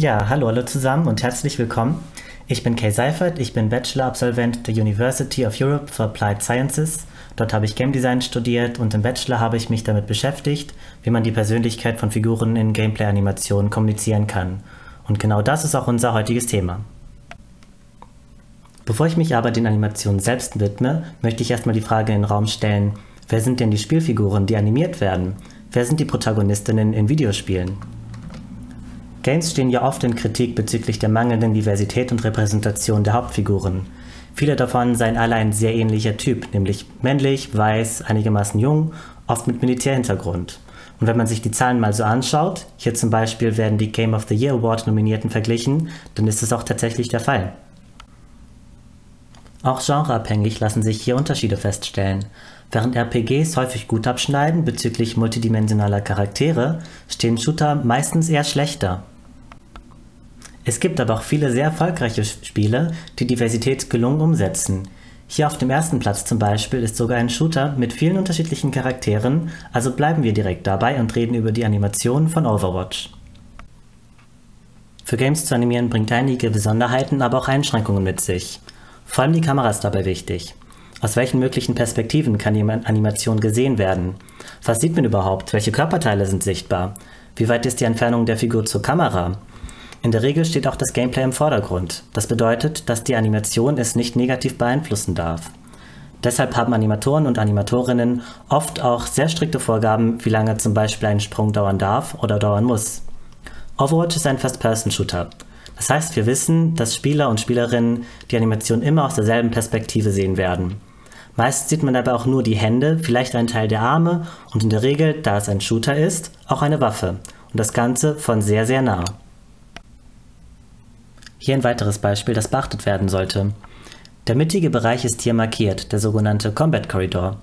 Ja, hallo alle zusammen und herzlich willkommen. Ich bin Kay Seifert, ich bin Bachelor-Absolvent der University of Europe for Applied Sciences. Dort habe ich Game Design studiert und im Bachelor habe ich mich damit beschäftigt, wie man die Persönlichkeit von Figuren in Gameplay-Animationen kommunizieren kann. Und genau das ist auch unser heutiges Thema. Bevor ich mich aber den Animationen selbst widme, möchte ich erstmal die Frage in den Raum stellen, wer sind denn die Spielfiguren, die animiert werden? Wer sind die Protagonistinnen in Videospielen? Games stehen ja oft in Kritik bezüglich der mangelnden Diversität und Repräsentation der Hauptfiguren. Viele davon seien alle ein sehr ähnlicher Typ, nämlich männlich, weiß, einigermaßen jung, oft mit Militärhintergrund. Und wenn man sich die Zahlen mal so anschaut, hier zum Beispiel werden die Game of the Year Award Nominierten verglichen, dann ist es auch tatsächlich der Fall. Auch genreabhängig lassen sich hier Unterschiede feststellen. Während RPGs häufig gut abschneiden bezüglich multidimensionaler Charaktere, stehen Shooter meistens eher schlechter. Es gibt aber auch viele sehr erfolgreiche Spiele, die Diversität gelungen umsetzen. Hier auf dem ersten Platz zum Beispiel ist sogar ein Shooter mit vielen unterschiedlichen Charakteren, also bleiben wir direkt dabei und reden über die Animation von Overwatch. Für Games zu animieren bringt einige Besonderheiten, aber auch Einschränkungen mit sich. Vor allem die Kamera ist dabei wichtig. Aus welchen möglichen Perspektiven kann die Animation gesehen werden? Was sieht man überhaupt? Welche Körperteile sind sichtbar? Wie weit ist die Entfernung der Figur zur Kamera? In der Regel steht auch das Gameplay im Vordergrund. Das bedeutet, dass die Animation es nicht negativ beeinflussen darf. Deshalb haben Animatoren und Animatorinnen oft auch sehr strikte Vorgaben, wie lange zum Beispiel ein Sprung dauern darf oder dauern muss. Overwatch ist ein First-Person-Shooter. Das heißt, wir wissen, dass Spieler und Spielerinnen die Animation immer aus derselben Perspektive sehen werden. Meist sieht man dabei auch nur die Hände, vielleicht einen Teil der Arme und in der Regel, da es ein Shooter ist, auch eine Waffe. Und das Ganze von sehr, sehr nah. Hier ein weiteres Beispiel, das beachtet werden sollte. Der mittige Bereich ist hier markiert, der sogenannte Combat Corridor.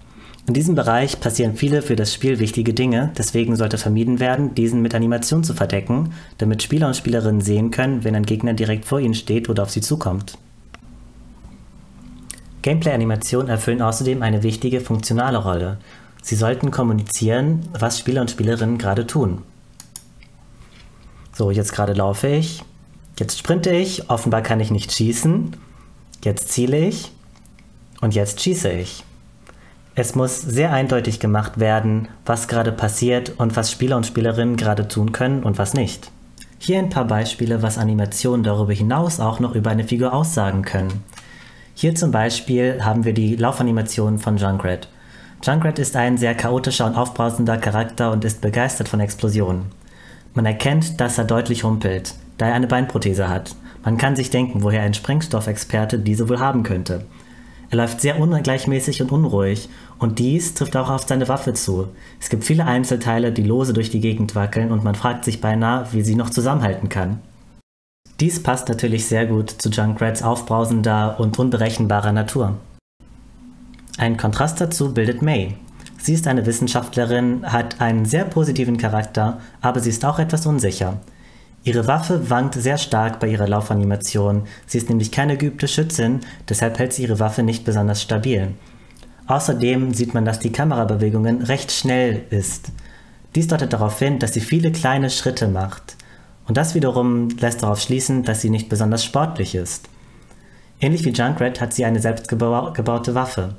In diesem Bereich passieren viele für das Spiel wichtige Dinge, deswegen sollte vermieden werden, diesen mit Animation zu verdecken, damit Spieler und Spielerinnen sehen können, wenn ein Gegner direkt vor ihnen steht oder auf sie zukommt. Gameplay-Animationen erfüllen außerdem eine wichtige funktionale Rolle. Sie sollten kommunizieren, was Spieler und Spielerinnen gerade tun. So, jetzt gerade laufe ich, jetzt sprinte ich, offenbar kann ich nicht schießen, jetzt ziele ich und jetzt schieße ich. Es muss sehr eindeutig gemacht werden, was gerade passiert und was Spieler und Spielerinnen gerade tun können und was nicht. Hier ein paar Beispiele, was Animationen darüber hinaus auch noch über eine Figur aussagen können. Hier zum Beispiel haben wir die Laufanimation von Junkrat. Junkrat ist ein sehr chaotischer und aufbrausender Charakter und ist begeistert von Explosionen. Man erkennt, dass er deutlich rumpelt, da er eine Beinprothese hat. Man kann sich denken, woher ein Sprengstoffexperte diese wohl haben könnte. Er läuft sehr ungleichmäßig und unruhig und dies trifft auch auf seine Waffe zu. Es gibt viele Einzelteile, die lose durch die Gegend wackeln und man fragt sich beinahe, wie sie noch zusammenhalten kann. Dies passt natürlich sehr gut zu Junkrats aufbrausender und unberechenbarer Natur. Ein Kontrast dazu bildet May. Sie ist eine Wissenschaftlerin, hat einen sehr positiven Charakter, aber sie ist auch etwas unsicher. Ihre Waffe wankt sehr stark bei ihrer Laufanimation. Sie ist nämlich keine geübte Schützin, deshalb hält sie ihre Waffe nicht besonders stabil. Außerdem sieht man, dass die Kamerabewegungen recht schnell ist. Dies deutet darauf hin, dass sie viele kleine Schritte macht. Und das wiederum lässt darauf schließen, dass sie nicht besonders sportlich ist. Ähnlich wie Junkrat hat sie eine selbstgebaute Waffe.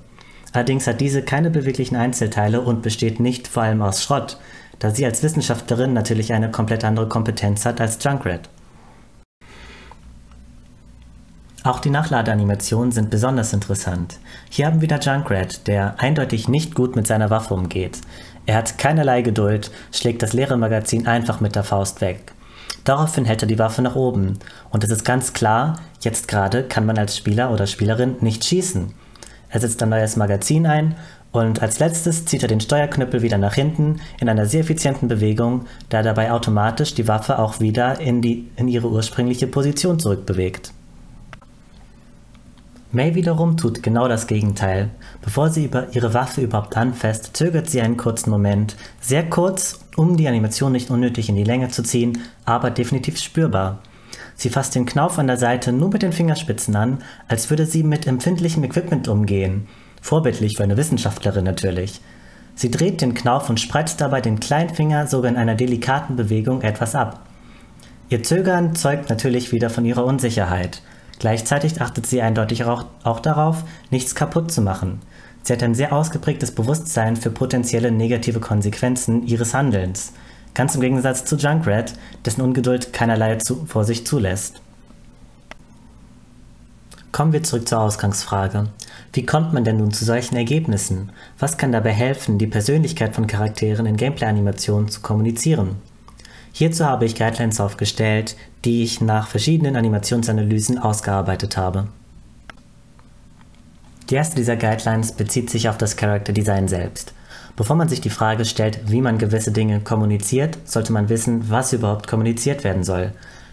Allerdings hat diese keine beweglichen Einzelteile und besteht nicht vor allem aus Schrott, da sie als Wissenschaftlerin natürlich eine komplett andere Kompetenz hat als Junkrat. Auch die Nachladeanimationen sind besonders interessant. Hier haben wir wieder Junkrat, der eindeutig nicht gut mit seiner Waffe umgeht. Er hat keinerlei Geduld, schlägt das leere Magazin einfach mit der Faust weg. Daraufhin hält er die Waffe nach oben. Und es ist ganz klar, jetzt gerade kann man als Spieler oder Spielerin nicht schießen. Er setzt ein neues Magazin ein und als letztes zieht er den Steuerknüppel wieder nach hinten in einer sehr effizienten Bewegung, da dabei automatisch die Waffe auch wieder in, die, in ihre ursprüngliche Position zurückbewegt. May wiederum tut genau das Gegenteil. Bevor sie ihre Waffe überhaupt anfasst, zögert sie einen kurzen Moment, sehr kurz, um die Animation nicht unnötig in die Länge zu ziehen, aber definitiv spürbar. Sie fasst den Knauf an der Seite nur mit den Fingerspitzen an, als würde sie mit empfindlichem Equipment umgehen. Vorbildlich für eine Wissenschaftlerin natürlich. Sie dreht den Knauf und spreizt dabei den kleinen Finger sogar in einer delikaten Bewegung etwas ab. Ihr Zögern zeugt natürlich wieder von ihrer Unsicherheit. Gleichzeitig achtet sie eindeutig auch, auch darauf, nichts kaputt zu machen. Sie hat ein sehr ausgeprägtes Bewusstsein für potenzielle negative Konsequenzen ihres Handelns. Ganz im Gegensatz zu Junkrat, dessen Ungeduld keinerlei zu, vor sich zulässt. Kommen wir zurück zur Ausgangsfrage. Wie kommt man denn nun zu solchen Ergebnissen? Was kann dabei helfen, die Persönlichkeit von Charakteren in Gameplay-Animationen zu kommunizieren? Hierzu habe ich Guidelines aufgestellt, die ich nach verschiedenen Animationsanalysen ausgearbeitet habe. Die erste dieser Guidelines bezieht sich auf das Character Design selbst. Bevor man sich die Frage stellt, wie man gewisse Dinge kommuniziert, sollte man wissen, was überhaupt kommuniziert werden soll.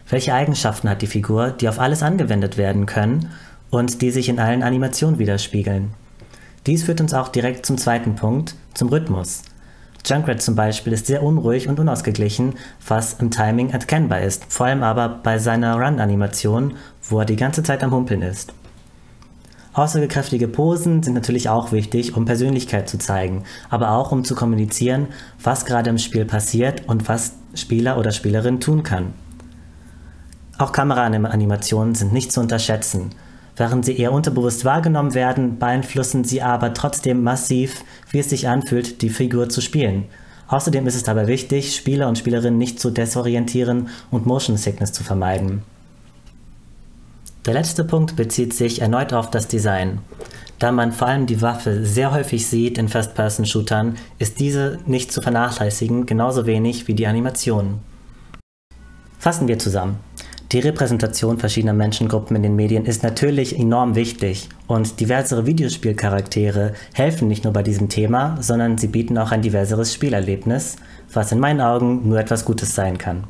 Welche Eigenschaften hat die Figur, die auf alles angewendet werden können und die sich in allen Animationen widerspiegeln. Dies führt uns auch direkt zum zweiten Punkt, zum Rhythmus. Junkrat zum Beispiel ist sehr unruhig und unausgeglichen, was im Timing erkennbar ist, vor allem aber bei seiner Run-Animation, wo er die ganze Zeit am Humpeln ist. Aussagekräftige Posen sind natürlich auch wichtig, um Persönlichkeit zu zeigen, aber auch um zu kommunizieren, was gerade im Spiel passiert und was Spieler oder Spielerin tun kann. Auch Kameraanimationen sind nicht zu unterschätzen. Während sie eher unterbewusst wahrgenommen werden, beeinflussen sie aber trotzdem massiv, wie es sich anfühlt, die Figur zu spielen. Außerdem ist es dabei wichtig, Spieler und Spielerinnen nicht zu desorientieren und Motion Sickness zu vermeiden. Der letzte Punkt bezieht sich erneut auf das Design. Da man vor allem die Waffe sehr häufig sieht in First-Person-Shootern, ist diese nicht zu vernachlässigen, genauso wenig wie die Animation. Fassen wir zusammen. Die Repräsentation verschiedener Menschengruppen in den Medien ist natürlich enorm wichtig und diversere Videospielcharaktere helfen nicht nur bei diesem Thema, sondern sie bieten auch ein diverseres Spielerlebnis, was in meinen Augen nur etwas Gutes sein kann.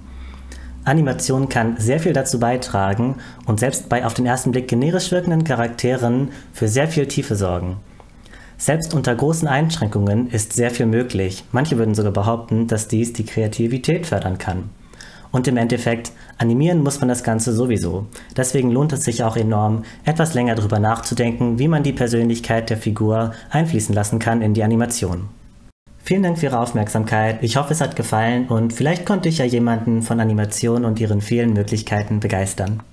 Animation kann sehr viel dazu beitragen und selbst bei auf den ersten Blick generisch wirkenden Charakteren für sehr viel Tiefe sorgen. Selbst unter großen Einschränkungen ist sehr viel möglich. Manche würden sogar behaupten, dass dies die Kreativität fördern kann. Und im Endeffekt, animieren muss man das Ganze sowieso. Deswegen lohnt es sich auch enorm, etwas länger darüber nachzudenken, wie man die Persönlichkeit der Figur einfließen lassen kann in die Animation. Vielen Dank für Ihre Aufmerksamkeit. Ich hoffe, es hat gefallen und vielleicht konnte ich ja jemanden von Animation und ihren vielen Möglichkeiten begeistern.